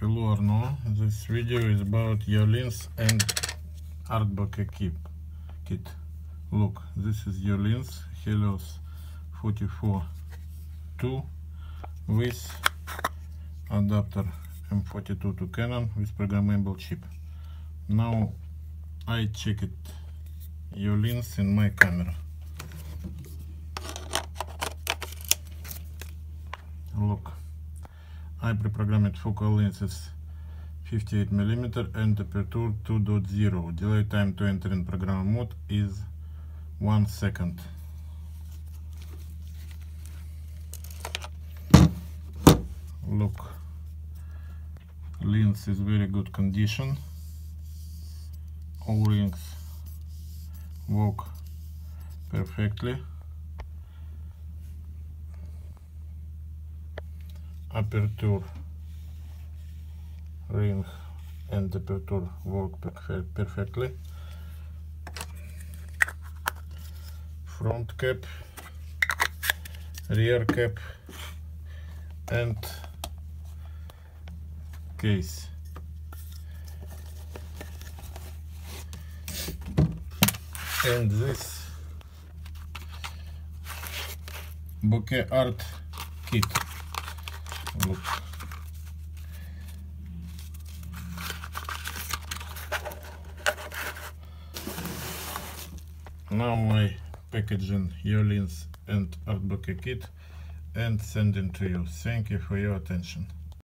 Hello Arnaud, this video is about Yolins and art bokeh kit. kit. Look, this is Yolins Helios 44 2 with adapter M42 to Canon with programmable chip. Now I check it Yolins in my camera. Look. I pre-programmed focal length is 58 mm and aperture 2.0. Delay time to enter in program mode is 1 second. Look, lens is very good condition. All rings work perfectly. Aperture. Ring and aperture work perfectly. Front cap rear cap and case. And this bokeh art kit now I packaging Yolins and art kit and sending to you. Thank you for your attention